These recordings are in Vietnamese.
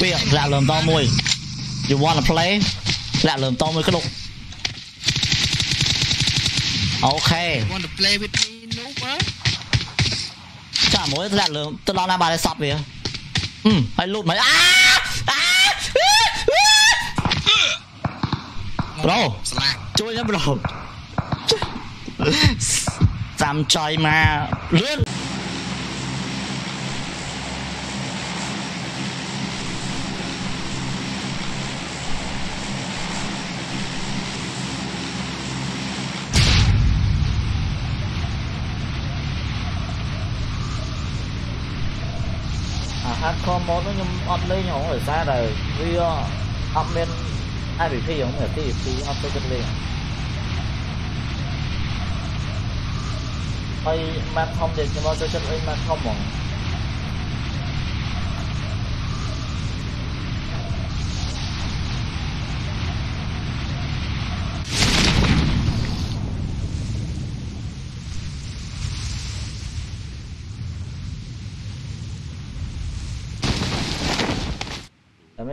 ពាក្យលាក់លើមតមួយ you wanna play លាក់លើមតមួយក្លុកអូខេ want to play with me no បើ ចាមួយលាក់លើមទៅដល់ណាបានតែសត់វាអឺហើយលូតមកអាអាប្រូ ស្លាក ជួយណាប្រូចាំចយមកលឿន hardcore mode នោះខ្ញុំអត់លេងហងដោយសារតែវាអត់មាន IPP ហងមាន TP អត់ទៅគិតលេងហើយ map ធំទៀតខ្ញុំអត់ទៅគិតលេង map ធំហ្មង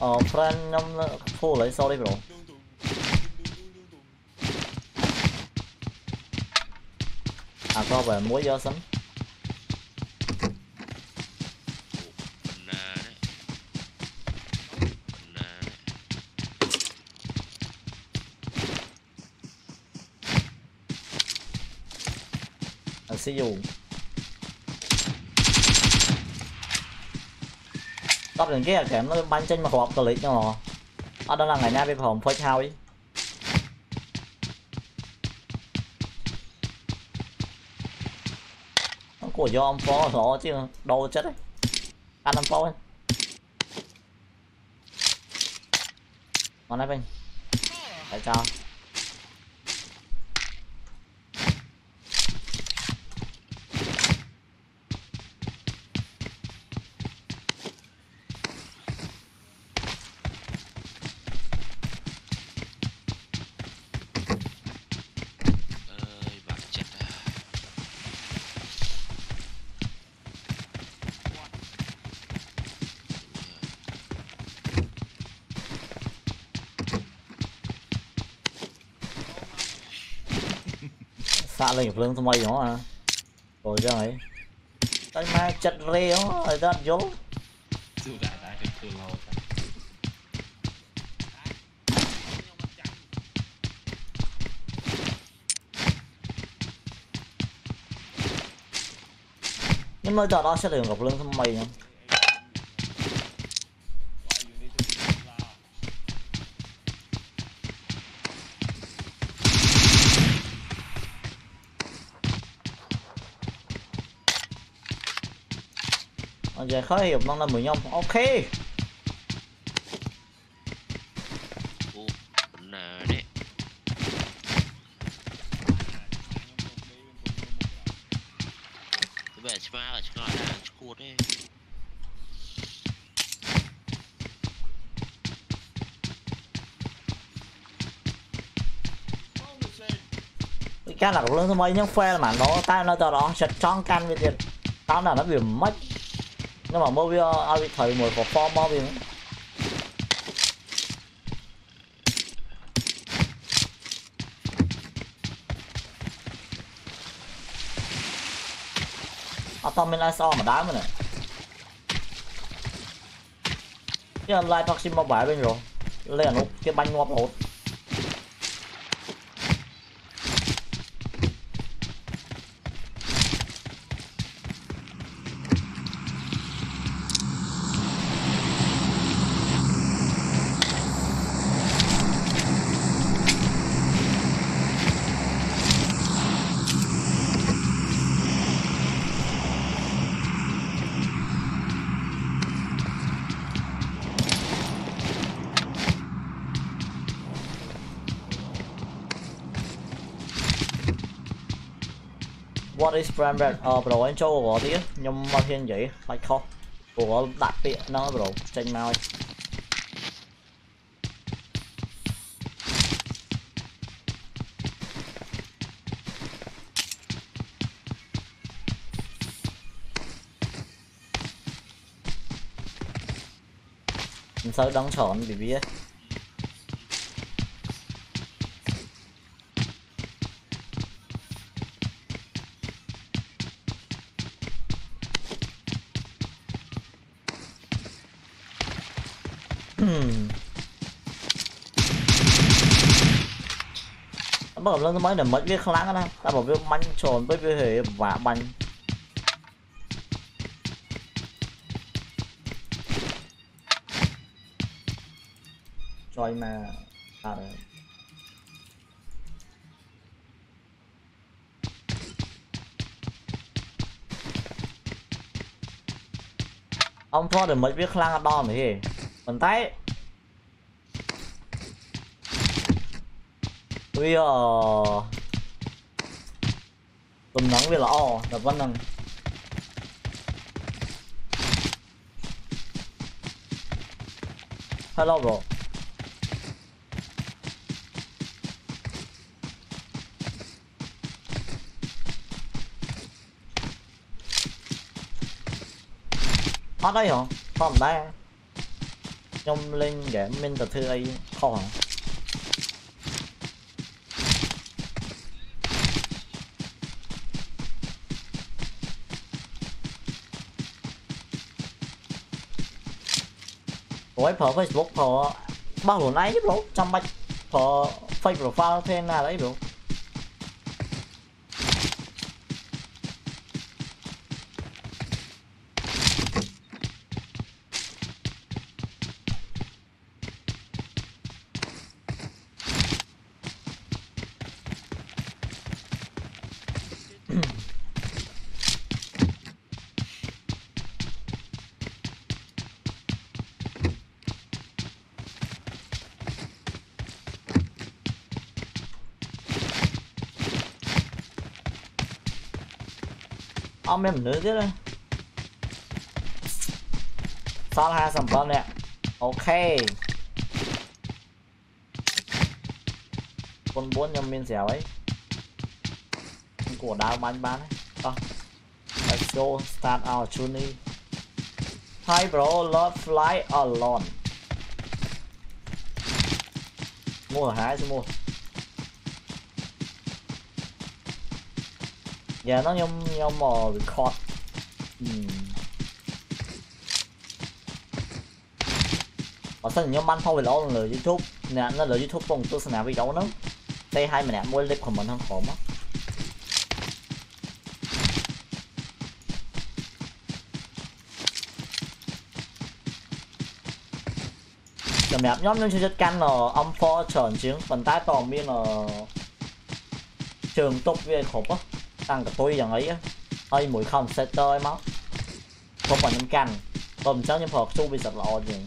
Ờ, Frank năm full lấy sau đi bro. À có về muối gió sánh. See you. Top đường kia kém nó bắn chân mà hộp tờ lịch cho hả Ở ờ, đó là ngày nay bên phòng phơi thao ấy Nó của do ông phó nó chứ đâu chết đấy. Ăn ông phó ấy. Còn đây bên. Tại sao សាក់លេងភ្លើងថ្មីហ្មងអាព្រោះអញ្ចឹងហីតែមកចិត្តរេហ៎ឲ្យតែអត់យល់ ស៊ូតែតែគឺគឺឡូត nhưng mà giờ đó sẽ được gặp lươngថ្មីហ្នឹងអញ្ចឹងខើហៀបក្នុងដល់មួយខ្ញុំអូខេ អូបណ្ណានេះទៅបែរឆ្មាឆ្ងល់ដែរឈួតទេ ពីកាន់តែលឿនថ្មីហ្នឹង Dạ, giờ khó hiểu mong là mới nhom ok. Chắc là cũng lớn thôi mấy nhóm phe mà nó tao nó cho đó chật trong can với tiền. Tao là nó bị mất nhưng mà mới ờ, ai biết thầy mười còn form mob gì nữa Atomic Light Storm mà đá mới này. Phát Light Toxic Mobile bên rồi. Lên lúc cái banh ngọt hột 啲 spam red 啊，不如我 enjoy 我啲，有乜嘢嘢？Like call，我特別嗱，不如正貓。唔使等床 B B 啊！ ខ្ញុំមកហ៊ាននិយាយបាច់ខុសព្រោះដាក់ពាក្យហ្នឹងប្រូចេញមកហើយមិនសូវដឹងច្រើនពីវា bắt đầu lên cái mới là mấy cái kháng đó ta bảo cái bánh tròn với cái hệ và bánh rồi mà à, rồi. ông thoa được mấy cái kháng đo bây giờ tùm nắng vì là o là văn năng. Hello, bro. Ở đây hả? Không đây. Nhông lên game mình thật thư ấy khó hả? Ủa phở Facebook, phở bao hồi chứ bố trong bạch phở Facebook profile thế nào đấy, bro. Ông em nữa chứ đây sao hai sản phẩm nè. Ok. Con bốn nhầm miên dẻo ấy. Của đào bán bán ấy. À. let's go start our journey. Hi bro, love fly alone. Mua hả chứ mua. Giờ nó nhom nhom mò record hmm. ở sân nhóm bắn phong về lỗ lừa youtube. Nè, nó lừa youtube phong tôi sẽ nào video nó. Đây hai mình nè mua clip của mình không khổ mất Cảm nhận nhóm nhân chất căn là ông pho trở chứng phần tái tò miên là trường tốc về khổ á កតុយយ៉ាងអីហើយមួយ concept ឲ្យមកខ្ញុំបងខ្ញុំកាន់បើមិនចឹងខ្ញុំប្រើខ្ជុំវាសិតល្អជាង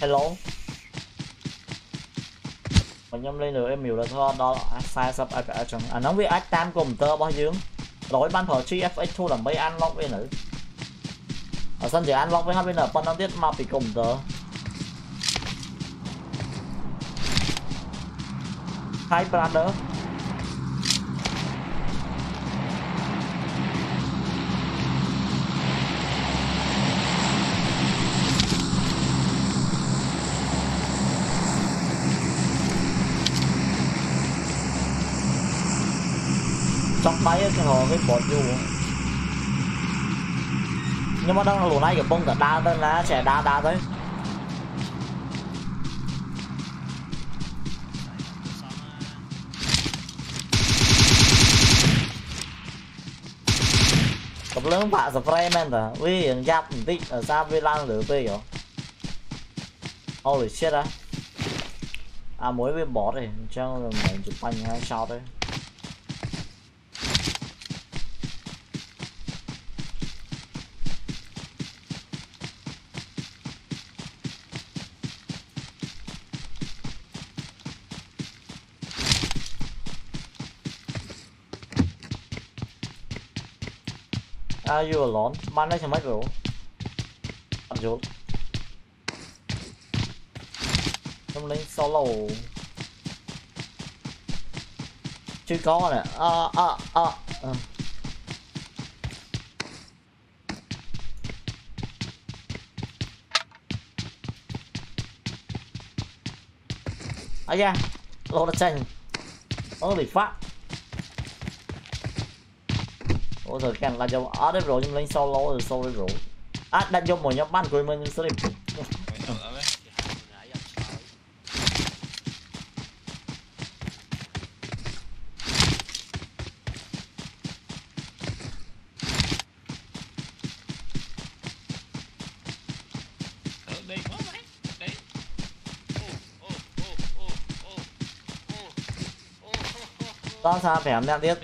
Hello បើខ្ញុំលេងលើ emulator ដល់40 fps ចឹងអាហ្នឹងវាអាចតាមកុំព្យូទ័ររបស់យើងរយបានប្រើ GFX2 ដើម្បី unlock វានៅបើសិនជា unlock វាហើយវានៅប៉ុណ្ណឹងទៀតមកពីកុំព្យូទ័រ Hi brother trong máy cái hồ cái bột vô. Nhưng mà đang lùn này cái bông cả đa tên là, trẻ đa đa tới you alone បាននេះចាំមិន bro អត់យល់ខ្ញុំលេង solo ជឿកនេះអអអអអាយ៉ាលោតចេញអូលីហ្វាអូទៅកាន់ឡាយកអត់ទេ bro ខ្ញុំលេង solo ឬ solo bro អាចដាច់យ Are you alone? Man lấy xe máy rồi. Anh rồi. Không lấy solo. Chưa có nè. À à à. à. À da, lô đã chanh. Holy fuck. Bây giờ cái là cho À đây rồi nhưng lên solo rồi, solo đây rồi À đặt cho một nhóm bạn của mình sẽ đi Sao sao phải làm tiếp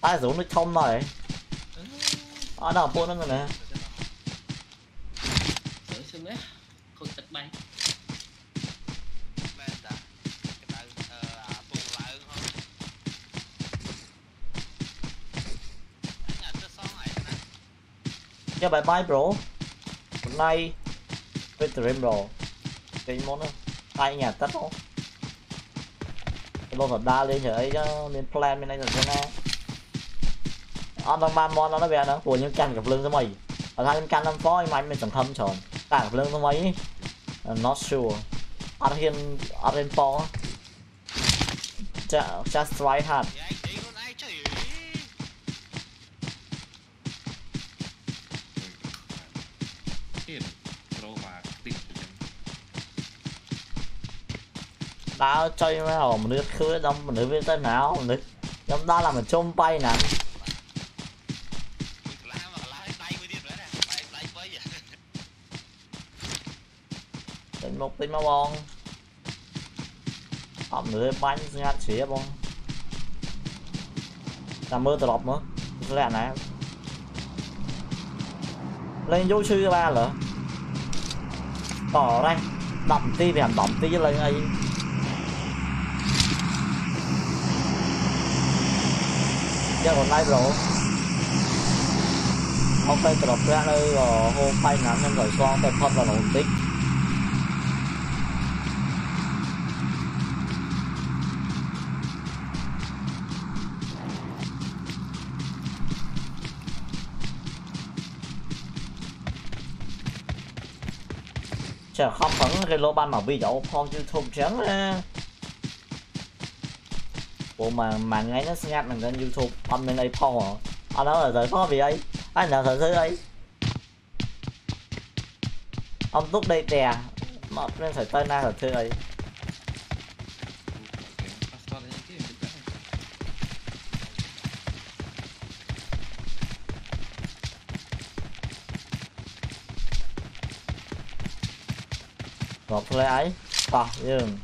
Ai giống nó thông rồi 하나 보내면은 있었네. 거기 tịch bay. Yeah, bye bye bro. Hôm nay với stream bro. Cái món đó. Ai nhà tắt không? Lo vào đa lên rồi ấy chứ. Nên plan bên này rồi cho nó. អត់ដល់បានមន់អត់វាហ្នឹងព្រោះខ្ញុំកាន់កំភ្លើងថ្មីអត់ថាខ្ញុំកាន់ M4 ឯងមិនសង្ឃឹមច្រើនតែកំភ្លើងថ្មី I'm not sure អត់ហ៊ានអត់ហ៊ានប៉ចា just try hard ដើរចុយមកមនុស្សឃើញដល់មនុស្សវាទៅណាមនុស្សខ្ញុំដល់តែមកជុំបៃណា ខ្ញុំលុបតិចមកបងអត់មើលបាញ់ស្ងាត់ជ្រាបងតាមមើលត្រឡប់មកស្លាក់ណាលេងយូរឈឺក្បាលហ៎តរ៉េះ10នាទី5 10នាទីលេងអីយកអនឡាញប្រូអត់ទៅត្រប់ប្រាក់នៅហូមផៃណាំខ្ញុំរយសងទៅផុតដល់អូនតិច Chả không phấn cái lô ban mà video phong YouTube trắng á. Bộ mà mà ngay nó snap mình lên YouTube, âm lên đây phong hả? À, Anh nói là thời phong vì ấy. Anh nào thời sự ấy. Ông túc đây tè. Mà, lên thời tên na thời sự ấy. lóc lấy ấy. 빠 이런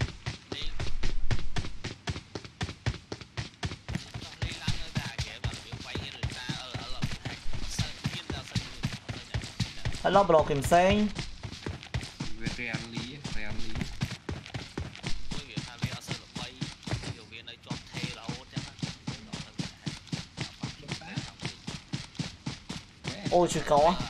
Hello bro Kim Sen Ôi chưa có á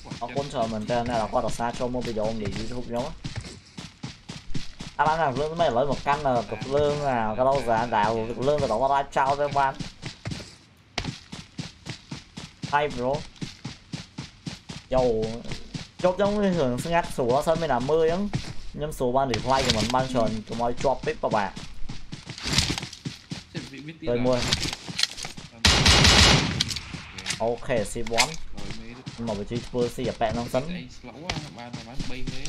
Ờ, sponsor mình cho nên là qua đọc xa cho mua video ông để youtube nhóm anh đang làm lương mày lấy một căn là cực lương nào cái đâu giá đạo cực lương là đó ra trao cho bạn. Hay bro. Dầu chốt cái thường sẽ ngắt nó sân mới là mưa giống nhưng sủa ban để play của mình ban sờn tụi mọi drop bếp vào bạc rồi mua អូខេ C1 មកបញ្ជីធ្វើស៊ីអាប៉ែនងសិនស្លូវបានបាន3ទេ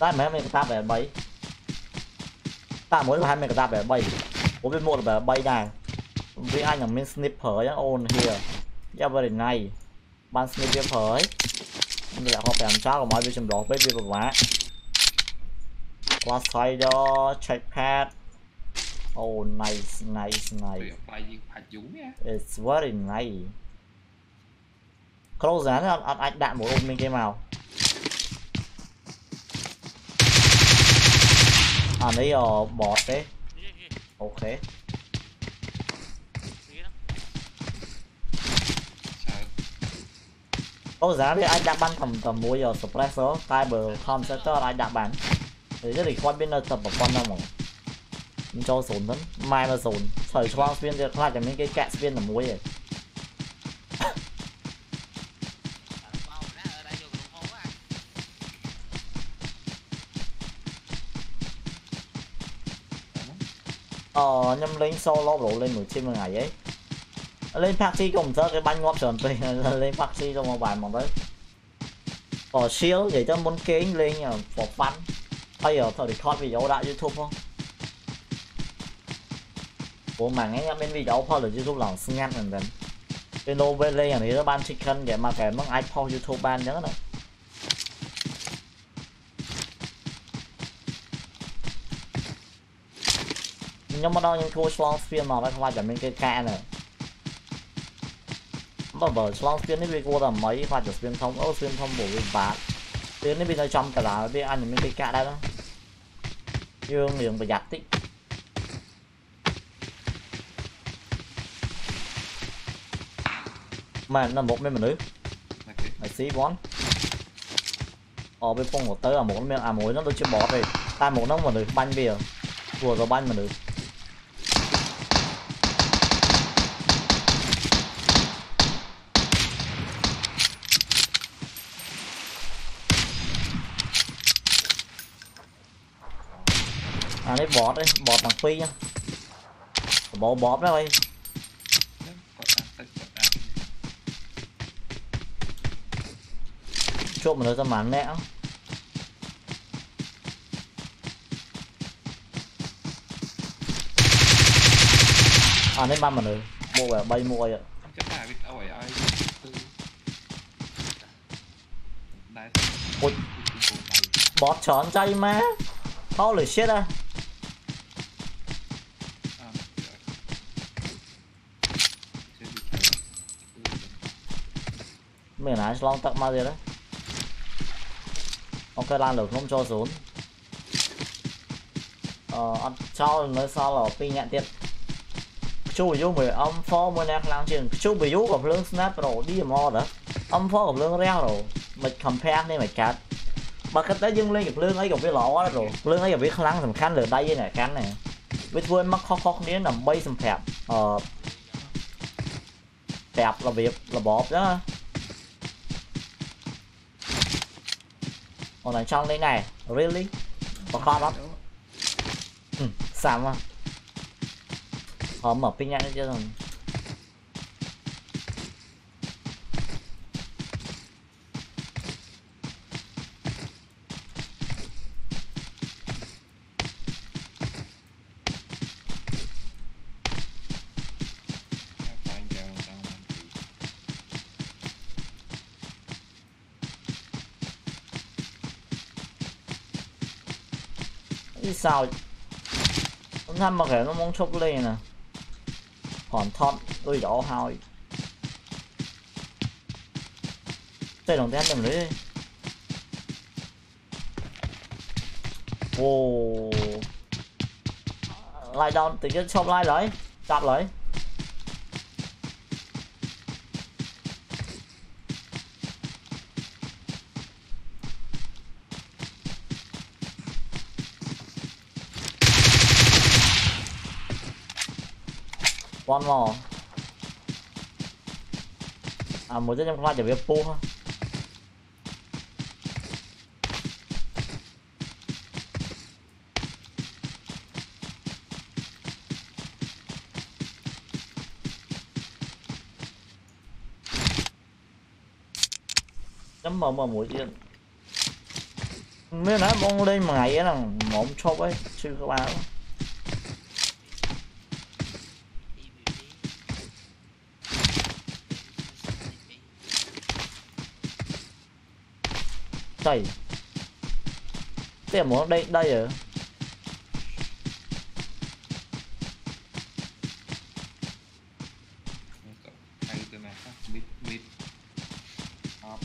តែមែនមានកតាបែប3តែមួយប្រហែលមានកតាបែប3ព្រោះវាមកបែប3ដែរវាអាចនឹងមាន sniper អញ្ចឹងអូន here yeah very nice បាន snip វាប្រើហើយខ្ញុំដាក់ហោ5ចោលកុំឲ្យវាចម្លោះពេកវាពិបាក glass slider check pad oh nice nice ពេល nice បាយយើងផាច់យូរនេះ it's very nice ក្រូសានអត់អត់អាចដាក់មកអូនមានគេមកអានេះបតទេ Gì, gì, អូខេ gì đó ច្រើន អូសាវាអាចដាក់បានតែតែមួយ suppressor តែបើ computer អាចដាក់បាននិយាយទៅគាត់មាននៅតែប្រព័ន្ធហ្នឹងហ្មងមិនចូល0ហ្នឹងម៉ែមក0ត្រូវឆ្លងស្ពានទៀតខ្លាចតែមានគេកាក់ស្ពានតែមួយឯង À, nó bao nè, ở đây vô cái đồng hồ á anh តែហ្នឹង អឺខ្ញុំលេង solo ប្រូលេងមួយ team មួយថ្ងៃឯង lên taxi cũng cho cái bánh ngọt chuẩn tùy lên taxi trong một bài mà đấy. Bỏ siêu để cho muốn kế lên nhờ, bỏ bắn bây giờ thôi thì record video đã youtube không bố mà ấy nhá bên video thôi là youtube lòng xin ngăn lần cái nô bên lên thì nó ban chicken để mà kẻ mất ipod, youtube ban nhớ này. Nhưng mà đâu nhưng thua strong phiên mà nó không phải là mình cái ca này. បើបើឆ្លងស្ពាននេះវាគួរតែមិនខ្លាចតែស្ពានធំអូស្ពានធំព្រោះវាបាក់ស្ពាននេះវានៅចំកណ្ដាលវាអាចនឹងមានគេកាក់ដែរណាយើងរៀងប្រយ័ត្នតិចមែននៅមុខមានមនុស្ស តែគេ I see one អបវាពងទៅអាមុខនោះមានអាមួយនោះដូចជាបតទេតែមុខនោះមនុស្សបាញ់វាព្រោះទៅបាញ់មនុស្ស thằng đấy bọt đấy bọt bằng phi nhá bộ bọt đó ơi trộm mà nó ra màn mẹ à đấy băm mà nữa mua à bay mua vậy. Bọt tròn chay má. Holy shit à មានណាឆ្លងទឹកមកទៀតហ៎អូខេឡើងលើខ្ញុំចូល0អឺអត់ចោលនៅសល់2នាក់ទៀតខ្ជូយូមួយ M4 មួយអ្នកខ្លាំងជាងខ្ជូបយូក៏ភ្លើង snap pro DMR ដែរ M4 ក៏ភ្លើងរាំងរមិន compare នេះមិនកាត់បើគិតទៅយើងលេងกับភ្លើងអីក៏វាល្អដែរប្រូភ្លើងអីក៏វាខ្លាំងសំខាន់លើដៃឯអ្នកកាន់ហ្នឹងវាធ្វើឲ្យមកខុសៗគ្នាដើម្បីសម្រាប់អឺប្រាប់របៀបរបបចឹងណា Ồ này trong đây này. Really? Có con lắm. Ừ, xàm à Họ mở pin nhãn chưa rồi Sao? Ông thăm mà kể nó mong chốc lên nè. Hoàn thoát tôi đó hào Đây, đồng tên đừng lấy đi. Ồ Lại down tự nhiên chọc lại lấy, Chạp lấy. One more. À, một giây trong ra để biết pull chấm mà mà mũi yên mới nói bông lên mà ngày ấy là mộng chốt ấy chứ có bạn khác mid mid up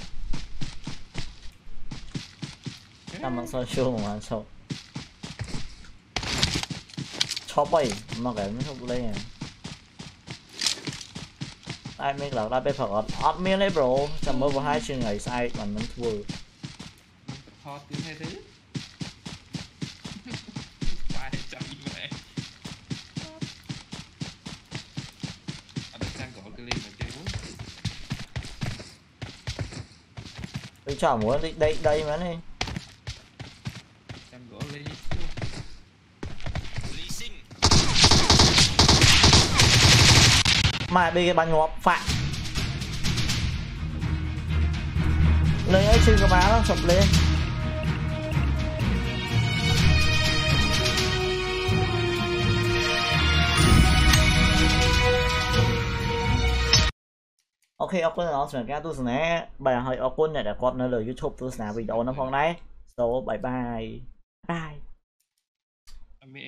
Tao mang sao chưa mà sao Chó bay Mà cái mới không lên à. Ai biết là ra bây giờ ọt miên đấy bro. Chẳng mơ vào hai chương ngày sai mà mình thua thọt tiếng hay thế phải chạy mẹ ở đây sang gọi cái ly mà chơi muốn tôi chả muốn đi đây đây mà đi sang gọi ly Lý sinh. Mà đi cái bánh ngọt phạm lên ấy chưa có báo nó sụp lên ok អរគុណដល់សម្រាប់ការទស្សនាបាទហើយអរគុណអ្នកដែលគាត់នៅលើ YouTube ទស្សនាវីដេអូហ្នឹងផងដែរ so bye bye bye Mẹ